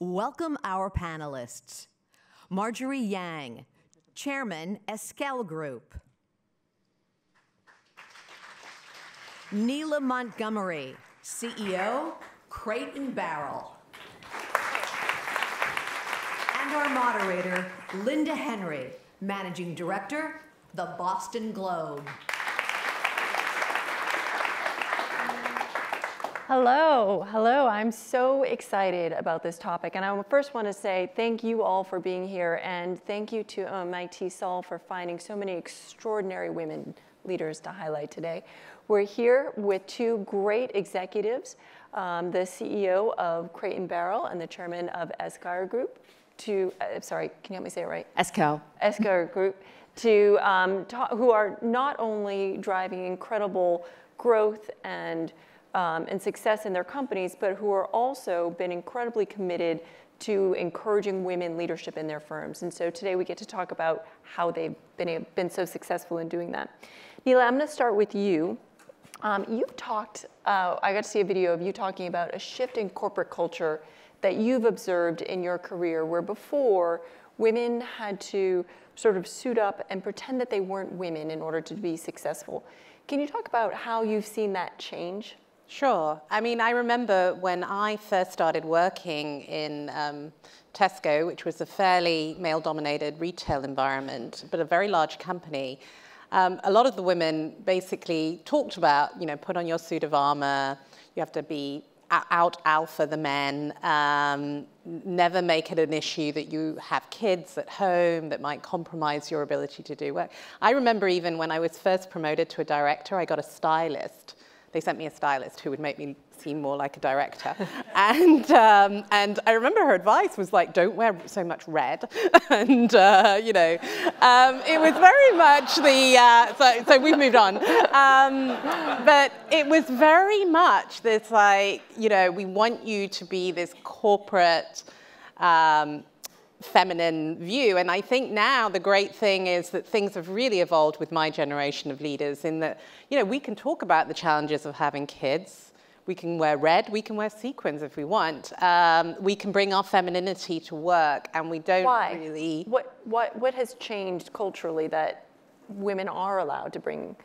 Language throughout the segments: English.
Welcome our panelists. Marjorie Yang, Chairman, Esquel Group. Neela Montgomery, CEO, Crate and Barrel. And our moderator, Linda Henry, Managing Director, The Boston Globe. Hello, hello. I'm so excited about this topic. And I first want to say thank you all for being here and thank you to MIT Solve for finding so many extraordinary women leaders to highlight today. We're here with two great executives, um, the CEO of Crate and Barrel and the chairman of Esquire Group, to, uh, sorry, can you help me say it right? Esquel. Esquire Group, to, um, who are not only driving incredible growth and um, and success in their companies, but who are also been incredibly committed to encouraging women leadership in their firms. And so today we get to talk about how they've been, been so successful in doing that. Neela, I'm gonna start with you. Um, you've talked, uh, I got to see a video of you talking about a shift in corporate culture that you've observed in your career where before women had to sort of suit up and pretend that they weren't women in order to be successful. Can you talk about how you've seen that change? Sure. I mean, I remember when I first started working in um, Tesco, which was a fairly male-dominated retail environment, but a very large company, um, a lot of the women basically talked about, you know, put on your suit of armor, you have to be out alpha the men, um, never make it an issue that you have kids at home that might compromise your ability to do work. I remember even when I was first promoted to a director, I got a stylist they sent me a stylist who would make me seem more like a director. and, um, and I remember her advice was like, don't wear so much red. and, uh, you know, um, it was very much the, uh, so, so we've moved on. Um, but it was very much this like, you know, we want you to be this corporate, um, feminine view. And I think now the great thing is that things have really evolved with my generation of leaders in that, you know, we can talk about the challenges of having kids. We can wear red, we can wear sequins if we want. Um, we can bring our femininity to work and we don't Why? really... What, what, what has changed culturally that women are allowed to bring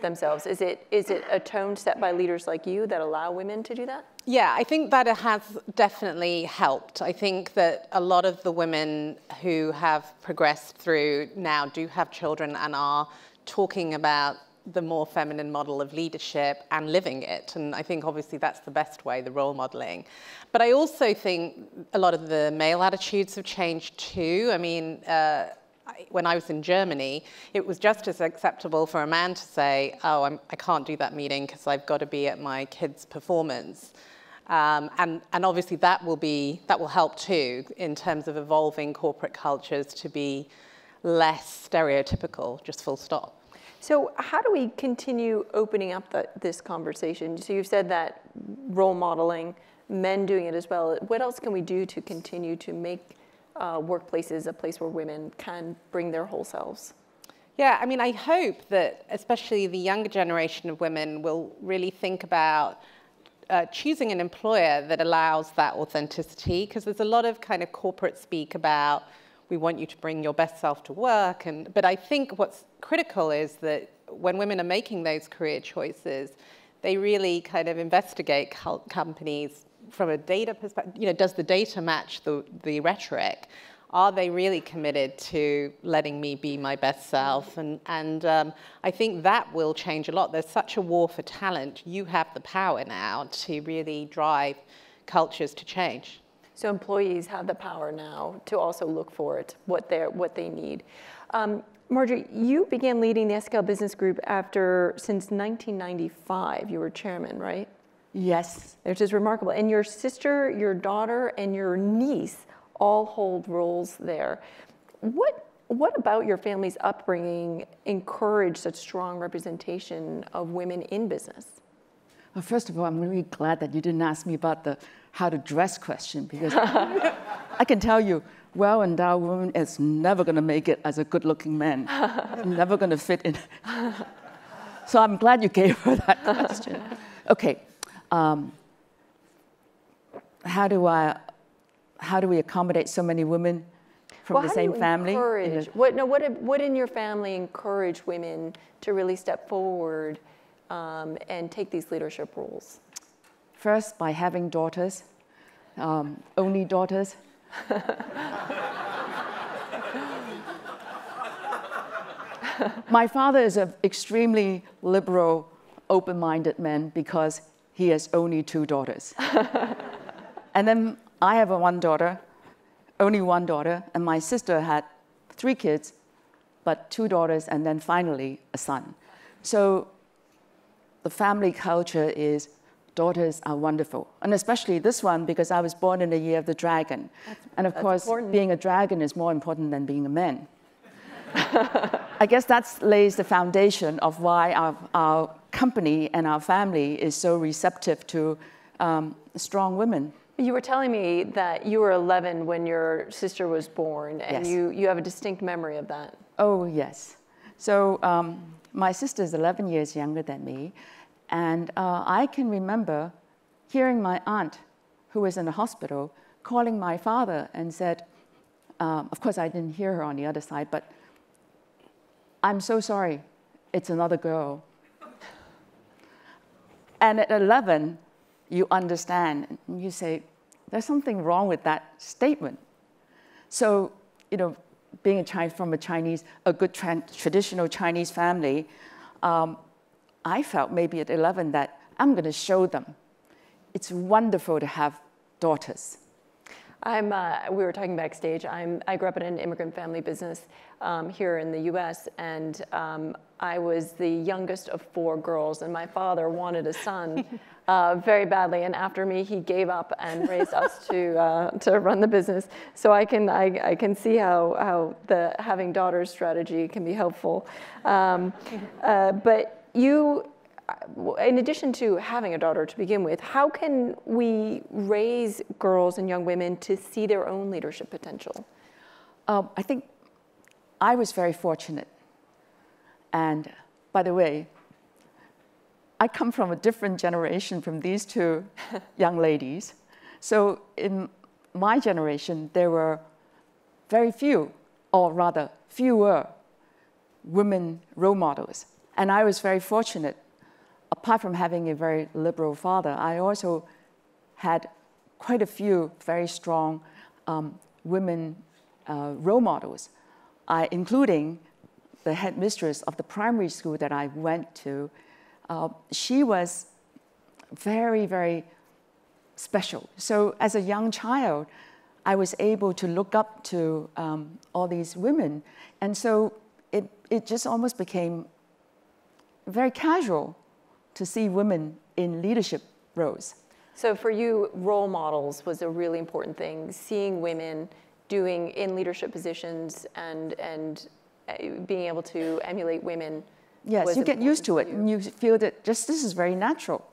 themselves? Is it, is it a tone set by leaders like you that allow women to do that? Yeah, I think that it has definitely helped. I think that a lot of the women who have progressed through now do have children and are talking about the more feminine model of leadership and living it. And I think obviously that's the best way, the role modeling. But I also think a lot of the male attitudes have changed too. I mean, uh, when I was in Germany, it was just as acceptable for a man to say, oh, I'm, I can't do that meeting because I've got to be at my kid's performance. Um, and, and obviously that will, be, that will help too in terms of evolving corporate cultures to be less stereotypical, just full stop. So how do we continue opening up the, this conversation? So you've said that role modeling, men doing it as well. What else can we do to continue to make uh, workplaces a place where women can bring their whole selves? Yeah, I mean, I hope that especially the younger generation of women will really think about uh, choosing an employer that allows that authenticity, because there's a lot of kind of corporate speak about we want you to bring your best self to work. And, but I think what's critical is that when women are making those career choices, they really kind of investigate companies from a data perspective, you know, does the data match the, the rhetoric? Are they really committed to letting me be my best self? And, and um, I think that will change a lot. There's such a war for talent. You have the power now to really drive cultures to change. So employees have the power now to also look for it, what, they what they need. Um, Marjorie, you began leading the Esquel Business Group after, since 1995, you were chairman, right? Yes. Which is remarkable. And your sister, your daughter, and your niece all hold roles there. What, what about your family's upbringing encouraged such strong representation of women in business? Well, first of all, I'm really glad that you didn't ask me about the how to dress question because I can tell you, well-endowed woman is never going to make it as a good-looking man. never going to fit in. so I'm glad you gave her that question. Okay, um, how do I how do we accommodate so many women from well, the same family? Encourage, what, no, what, what in your family encourage women to really step forward um, and take these leadership roles? First, by having daughters, um, only daughters. My father is an extremely liberal, open minded man because he has only two daughters. and then I have a one daughter, only one daughter, and my sister had three kids, but two daughters, and then finally a son. So the family culture is daughters are wonderful. And especially this one because I was born in the year of the dragon. and of course, important. being a dragon is more important than being a man. I guess that lays the foundation of why our, our company and our family is so receptive to um, strong women. You were telling me that you were 11 when your sister was born, and Yes. you, you have a distinct memory of that. Oh, yes. So um, my sister is 11 years younger than me, and uh, I can remember hearing my aunt, who was in the hospital, calling my father and said, um, of course, I didn't hear her on the other side, but I'm so sorry, it's another girl. And at 11, you understand, and you say, there's something wrong with that statement. So, you know, being a Chinese, from a Chinese, a good traditional Chinese family, um, I felt maybe at 11 that I'm going to show them. It's wonderful to have daughters. I'm, uh, we were talking backstage. I'm, I grew up in an immigrant family business um, here in the US, and um, I was the youngest of four girls, and my father wanted a son uh, very badly. And after me, he gave up and raised us to, uh, to run the business. So I can, I, I can see how, how the having daughters strategy can be helpful. Um, uh, but you, in addition to having a daughter to begin with, how can we raise girls and young women to see their own leadership potential? Um, I think I was very fortunate. And by the way, I come from a different generation from these two young ladies. So in my generation, there were very few, or rather fewer, women role models. And I was very fortunate. Apart from having a very liberal father, I also had quite a few very strong um, women uh, role models, I, including the headmistress of the primary school that I went to. Uh, she was very, very special. So as a young child, I was able to look up to um, all these women. And so it, it just almost became very casual to see women in leadership roles. So for you, role models was a really important thing. Seeing women doing in leadership positions and and uh, being able to emulate women. Yes, you get used to it important and you feel that just this is very natural.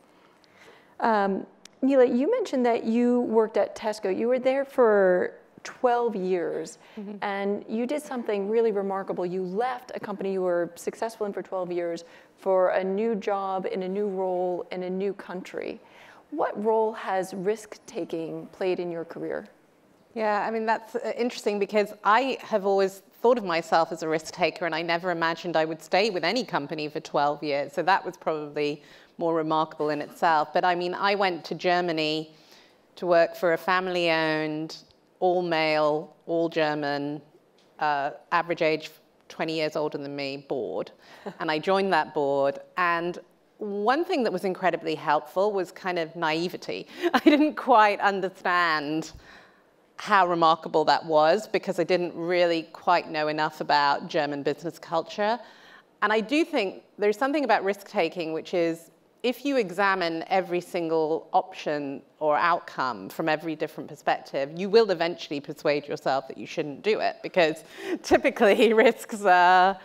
Um, Neela, you mentioned that you worked at Tesco. You were there for 12 years, and you did something really remarkable. You left a company you were successful in for 12 years for a new job in a new role in a new country. What role has risk taking played in your career? Yeah, I mean, that's uh, interesting because I have always thought of myself as a risk taker and I never imagined I would stay with any company for 12 years. So that was probably more remarkable in itself. But I mean, I went to Germany to work for a family owned, all male, all German, uh, average age 20 years older than me board. and I joined that board. And one thing that was incredibly helpful was kind of naivety. I didn't quite understand how remarkable that was because I didn't really quite know enough about German business culture. And I do think there's something about risk taking, which is if you examine every single option or outcome from every different perspective, you will eventually persuade yourself that you shouldn't do it because typically risks are,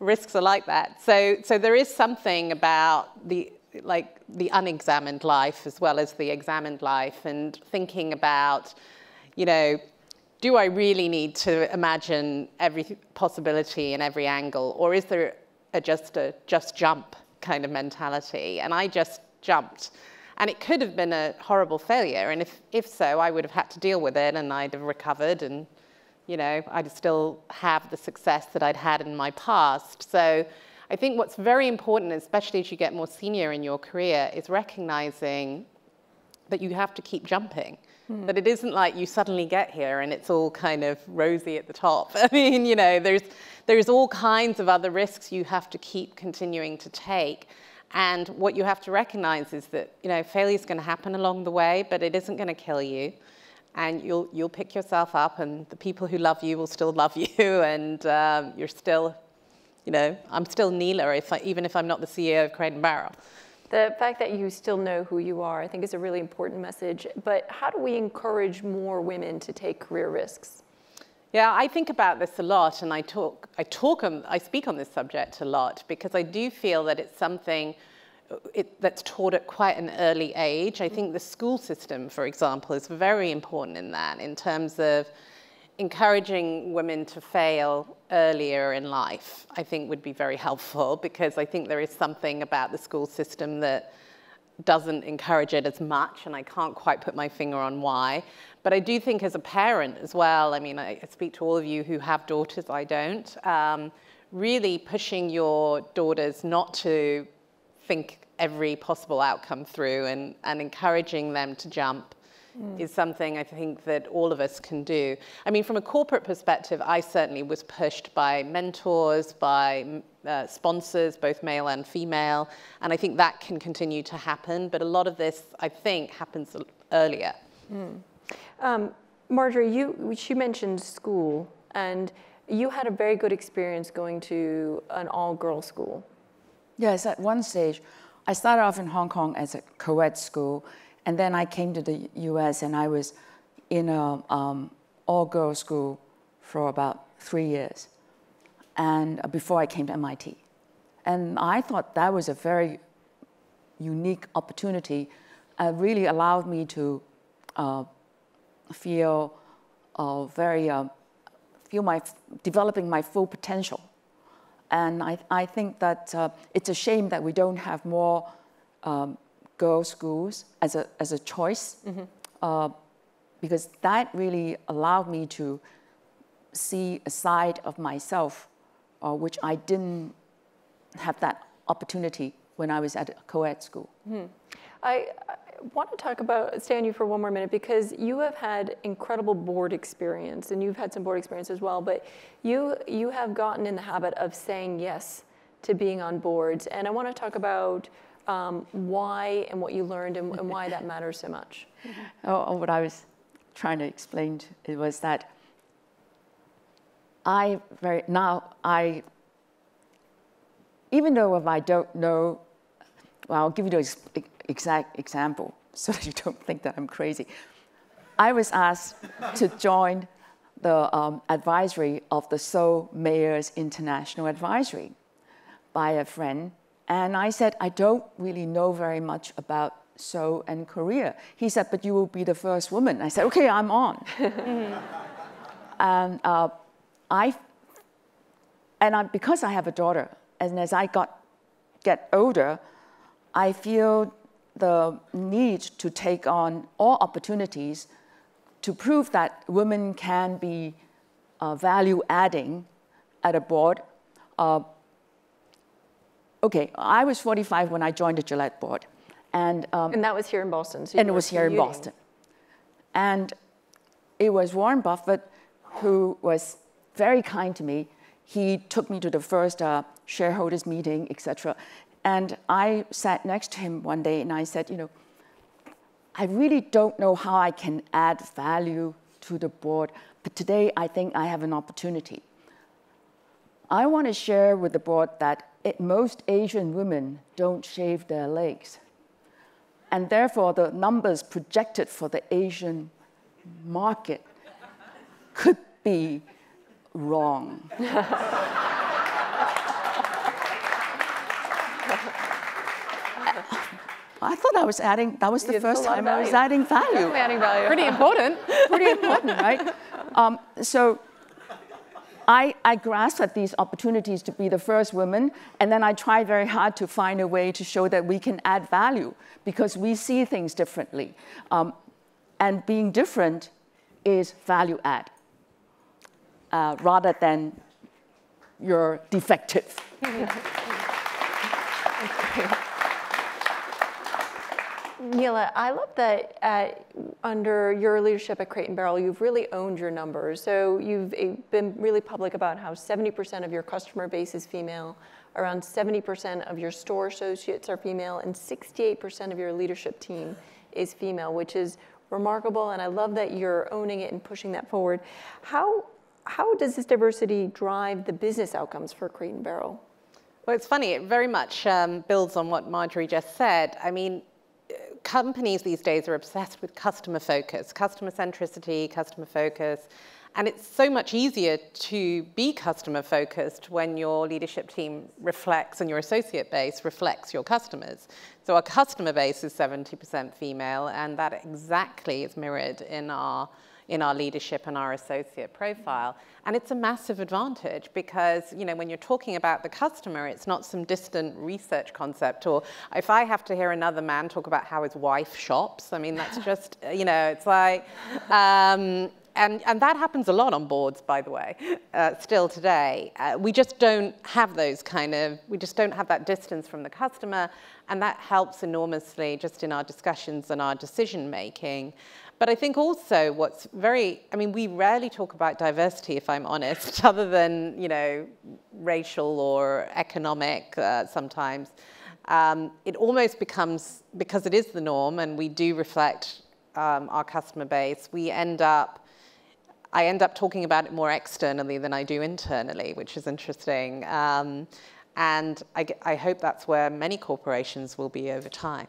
risks are like that. So, so there is something about the like the unexamined life as well as the examined life and thinking about you know, do I really need to imagine every possibility and every angle, or is there a just a just jump kind of mentality? And I just jumped, And it could have been a horrible failure. And if, if so, I would have had to deal with it and I'd have recovered and, you know, I'd still have the success that I'd had in my past. So I think what's very important, especially as you get more senior in your career, is recognizing that you have to keep jumping. Mm. That it isn't like you suddenly get here and it's all kind of rosy at the top. I mean, you know, there's, there's all kinds of other risks you have to keep continuing to take. And what you have to recognize is that, you know, failure is going to happen along the way, but it isn't going to kill you. And you'll, you'll pick yourself up, and the people who love you will still love you, and um, you're still, you know, I'm still Neela, if I, even if I'm not the CEO of Crate and Barrel. The fact that you still know who you are, I think, is a really important message. But how do we encourage more women to take career risks? Yeah, I think about this a lot, and I talk, I talk, on, I speak on this subject a lot because I do feel that it's something uh, it, that's taught at quite an early age. I think the school system, for example, is very important in that, in terms of encouraging women to fail earlier in life, I think would be very helpful because I think there is something about the school system that doesn't encourage it as much, and I can't quite put my finger on why. But I do think as a parent as well, I mean, I speak to all of you who have daughters, I don't, um, really pushing your daughters not to think every possible outcome through and, and encouraging them to jump mm. is something I think that all of us can do. I mean, from a corporate perspective, I certainly was pushed by mentors, by uh, sponsors, both male and female, and I think that can continue to happen. But a lot of this, I think, happens earlier. Mm. Um, Marjorie, you, she mentioned school, and you had a very good experience going to an all-girls school. Yes, at one stage, I started off in Hong Kong as a co-ed school, and then I came to the U.S. and I was in an um, all-girls school for about three years, and uh, before I came to MIT, and I thought that was a very unique opportunity. Uh, really allowed me to uh, feel uh, very uh, feel my developing my full potential, and I I think that uh, it's a shame that we don't have more um, girls' schools as a, as a choice, mm-hmm. uh, because that really allowed me to see a side of myself uh, which I didn't have that opportunity when I was at a co-ed school. Mm-hmm. I, I want to talk about, stay on you for one more minute, because you have had incredible board experience, and you've had some board experience as well, but you, you have gotten in the habit of saying yes to being on boards. And I want to talk about um, why and what you learned and, and why that matters so much. Oh, oh, what I was trying to explain it was that I very now I even though if I don't know, well, I'll give you the exact example so that you don't think that I'm crazy. I was asked to join the um, advisory of the Seoul Mayors International Advisory by a friend and I said, I don't really know very much about Seoul and Korea. He said, but you will be the first woman. I said, okay, I'm on. and uh, I, and I, because I have a daughter, and as I got get older, I feel the need to take on all opportunities to prove that women can be uh, value adding at a board. Uh, okay, I was 45 when I joined the Gillette board. And, um, and that was here in Boston. So and it was here in Boston. And it was Warren Buffett who was very kind to me. He took me to the first uh, shareholders meeting, etc. And I sat next to him one day and I said, you know, I really don't know how I can add value to the board, but today I think I have an opportunity. I want to share with the board that it, most Asian women don't shave their legs. And therefore, the numbers projected for the Asian market could be wrong. I thought I was adding, that was the first time I was adding value. adding value. Pretty important. Pretty important, right? Um, so I, I grasp at these opportunities to be the first woman, and then I try very hard to find a way to show that we can add value because we see things differently. Um, and being different is value add uh, rather than you're defective. Neela, I love that uh, under your leadership at Crate Barrel, you've really owned your numbers. So you've eh, been really public about how 70% of your customer base is female, around 70% of your store associates are female, and 68% of your leadership team is female, which is remarkable. And I love that you're owning it and pushing that forward. How, how does this diversity drive the business outcomes for Crate Barrel? Well, it's funny, it very much um, builds on what Marjorie just said. I mean, companies these days are obsessed with customer focus, customer centricity, customer focus. And it's so much easier to be customer focused when your leadership team reflects and your associate base reflects your customers. So our customer base is 70% female, and that exactly is mirrored in our in our leadership and our associate profile. And it's a massive advantage because, you know, when you're talking about the customer, it's not some distant research concept or if I have to hear another man talk about how his wife shops, I mean, that's just, you know, it's like, um, and, and that happens a lot on boards, by the way, uh, still today. Uh, we just don't have those kind of, we just don't have that distance from the customer, and that helps enormously just in our discussions and our decision making. But I think also what's very, I mean, we rarely talk about diversity, if I'm honest, other than, you know, racial or economic uh, sometimes. Um, it almost becomes, because it is the norm and we do reflect um, our customer base, we end up, I end up talking about it more externally than I do internally, which is interesting. Um, and I, I hope that's where many corporations will be over time.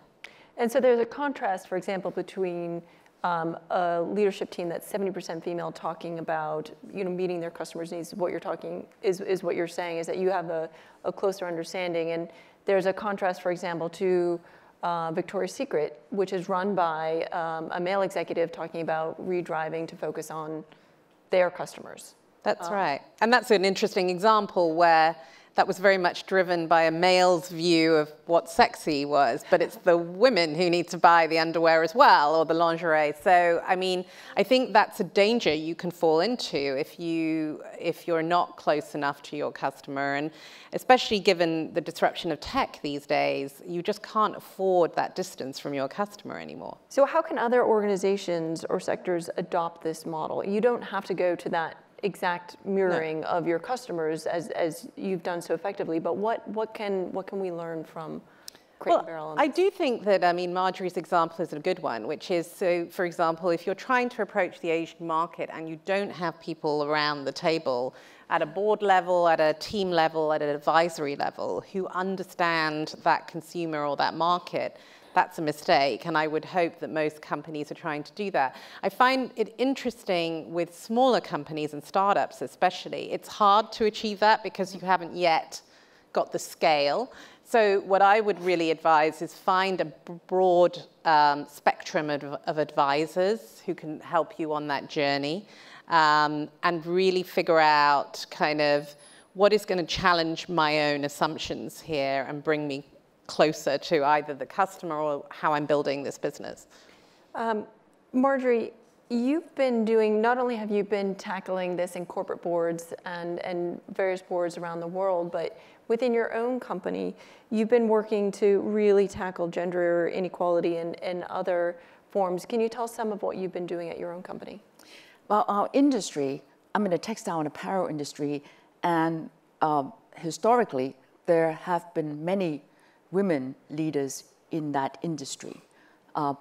And so there's a contrast, for example, between um, a leadership team that's 70% female talking about you know meeting their customers' needs. What you're talking is, is what you're saying is that you have a, a closer understanding. And there's a contrast, for example, to uh, Victoria's Secret, which is run by um, a male executive talking about redriving to focus on their customers. That's um, right. And that's an interesting example where that was very much driven by a male's view of what sexy was, but it's the women who need to buy the underwear as well or the lingerie. So, I mean, I think that's a danger you can fall into if you if you're not close enough to your customer and especially given the disruption of tech these days, you just can't afford that distance from your customer anymore. So how can other organizations or sectors adopt this model? You don't have to go to that exact mirroring no. of your customers as, as you've done so effectively, but what, what, can, what can we learn from Crate well, Barrel? I do think that, I mean, Marjorie's example is a good one, which is, so for example, if you're trying to approach the Asian market and you don't have people around the table at a board level, at a team level, at an advisory level who understand that consumer or that market, that's a mistake, and I would hope that most companies are trying to do that. I find it interesting with smaller companies and startups especially, it's hard to achieve that because you haven't yet got the scale. So what I would really advise is find a broad um, spectrum of, of, advisors who can help you on that journey um, and really figure out kind of what is going to challenge my own assumptions here and bring me closer to either the customer or how I'm building this business. Um, Marjorie, you've been doing, not only have you been tackling this in corporate boards and, and various boards around the world, but within your own company, you've been working to really tackle gender inequality and, and other forms. Can you tell some of what you've been doing at your own company? Well, our industry, I mean, the textile and apparel industry, and uh, historically, there have been many women leaders in that industry, uh,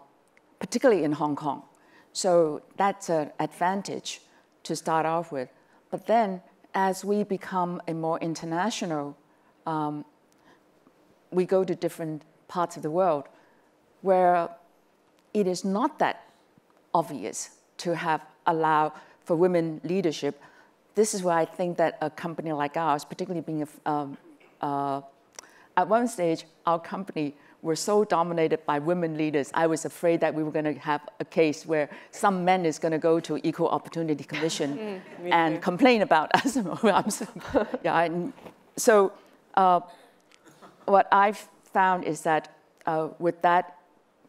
particularly in Hong Kong. So that's an advantage to start off with. But then, as we become a more international, um, we go to different parts of the world where it is not that obvious to have allow for women leadership. This is where I think that a company like ours, particularly being a um, uh, at one stage, our company were so dominated by women leaders, I was afraid that we were going to have a case where some men is going to go to Equal Opportunity Commission and complain about us. Yeah, I- so uh, what I've found is that uh, with that,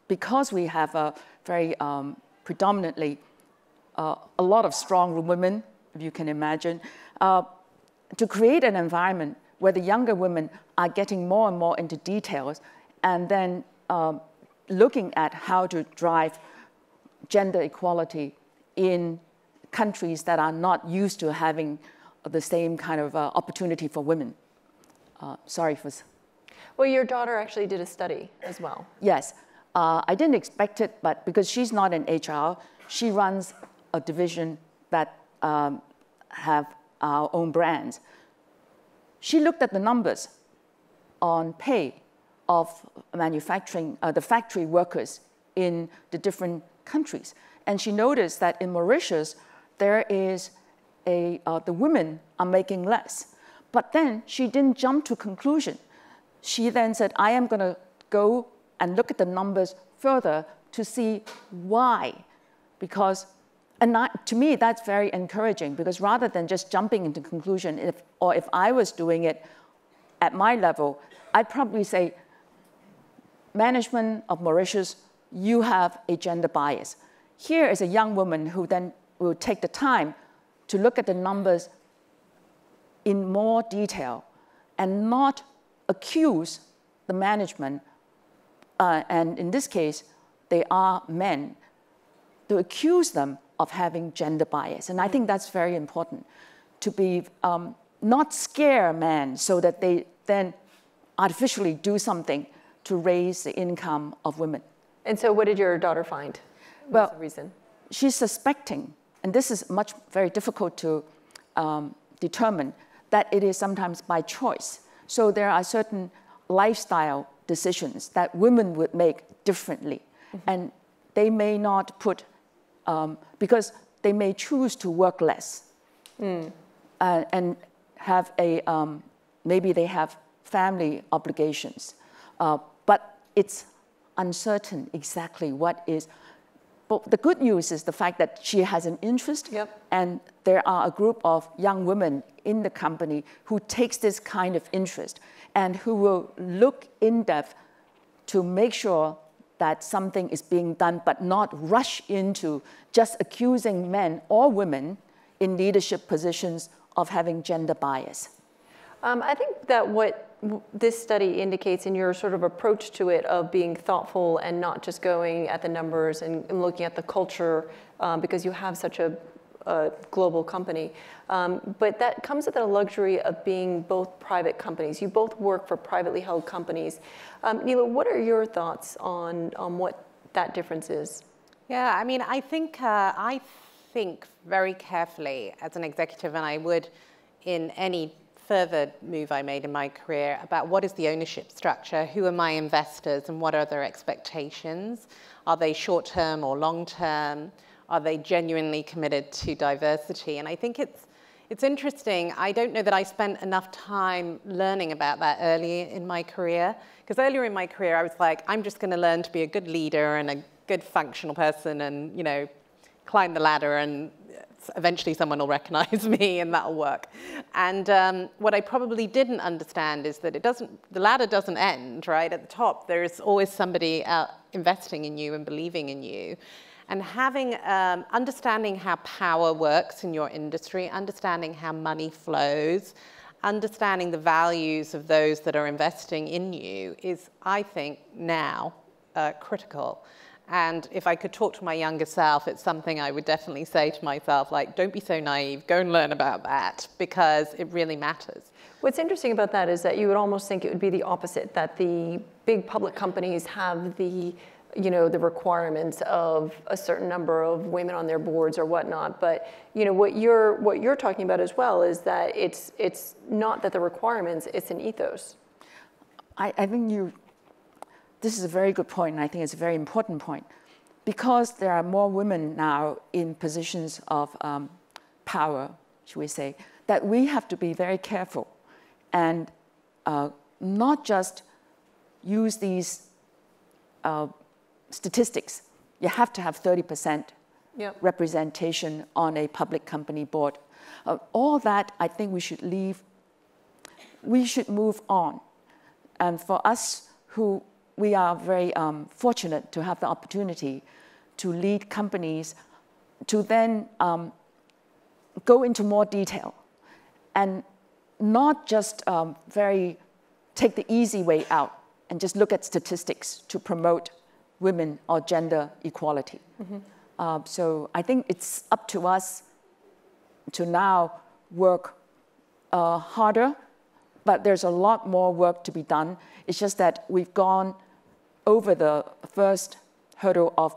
because we have a very um, predominantly uh, a lot of strong women, if you can imagine, uh, to create an environment where the younger women are getting more and more into details and then um, looking at how to drive gender equality in countries that are not used to having the same kind of uh, opportunity for women. Uh, sorry for. Well, your daughter actually did a study as well. Yes, uh, I didn't expect it, but because she's not in HR, she runs a division that um, have our own brands. She looked at the numbers on pay of manufacturing, uh, the factory workers in the different countries. And she noticed that in Mauritius, there is a, uh, the women are making less. But then she didn't jump to conclusion. She then said, I am going to go and look at the numbers further to see why. Because, and to me, that's very encouraging because rather than just jumping into conclusion, if, or if I was doing it at my level, I'd probably say, management of Mauritius, you have a gender bias. Here is a young woman who then will take the time to look at the numbers in more detail and not accuse the management, uh, and in this case, they are men, to accuse them of having gender bias. And I think that's very important to be um, not scare men so that they then artificially do something to raise the income of women. And so, what did your daughter find? What Well- the reason? she's suspecting, and this is much very difficult to um, determine, that it is sometimes by choice. So there are certain lifestyle decisions that women would make differently, and they may not put um, because they may choose to work less uh, and have a um, maybe they have family obligations, uh, but it's uncertain exactly what is. But the good news is the fact that she has an interest, Yep. and there are a group of young women in the company who takes this kind of interest and who will look in depth to make sure that something is being done, but not rush into just accusing men or women in leadership positions of having gender bias. Um, I think that what this study indicates in your sort of approach to it of being thoughtful and not just going at the numbers and, looking at the culture um, because you have such a, a global company. Um, but that comes with the luxury of being both private companies. You both work for privately held companies. Um, Neela, what are your thoughts on, on what that difference is? Yeah, I mean, I think uh, I think very carefully as an executive, and I would in any further move I made in my career about what is the ownership structure, who are my investors, and what are their expectations. Are they short term or long term? Are they genuinely committed to diversity? And I think it's it's interesting. I don't know that I spent enough time learning about that early in my career. Because earlier in my career, I was like, I'm just going to learn to be a good leader and a good functional person and, you know, climb the ladder and eventually someone will recognize me and that'll work. And um, what I probably didn't understand is that it doesn't, the ladder doesn't end, right? At the top, there's always somebody out investing in you and believing in you. And having, um, understanding how power works in your industry, understanding how money flows, understanding the values of those that are investing in you is, I think, now uh, critical. And if I could talk to my younger self, it's something I would definitely say to myself, like, don't be so naive, go and learn about that because it really matters. What's interesting about that is that you would almost think it would be the opposite, that the big public companies have the, you know, the requirements of a certain number of women on their boards or whatnot. But, you know, what you're, what you're talking about as well is that it's, it's not that the requirements, it's an ethos. I, I think you, this is a very good point, and I think it's a very important point. Because there are more women now in positions of um, power, should we say, that we have to be very careful and uh, not just use these uh, statistics. You have to have 30% Yep. representation on a public company board. Uh, all that, I think we should leave, we should move on. And for us who we are very um, fortunate to have the opportunity to lead companies to then um, go into more detail and not just um, very take the easy way out and just look at statistics to promote women or gender equality. Uh, so I think it's up to us to now work uh, harder, but there's a lot more work to be done. It's just that we've gone over the first hurdle of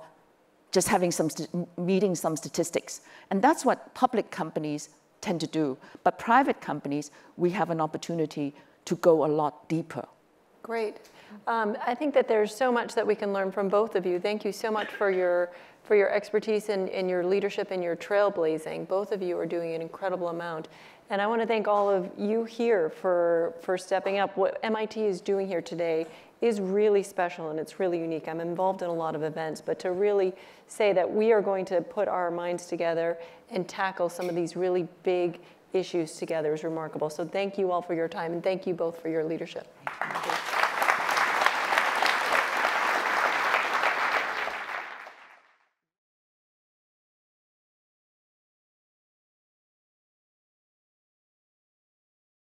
just having some st- meeting some statistics, and that's what public companies tend to do. But private companies, we have an opportunity to go a lot deeper. Great. Um, I think that there's so much that we can learn from both of you. Thank you so much for your for your expertise and, and your leadership and your trailblazing. Both of you are doing an incredible amount. And I want to thank all of you here for, for stepping up. What MIT is doing here today is really special and it's really unique. I'm involved in a lot of events, but to really say that we are going to put our minds together and tackle some of these really big issues together is remarkable. So thank you all for your time and thank you both for your leadership.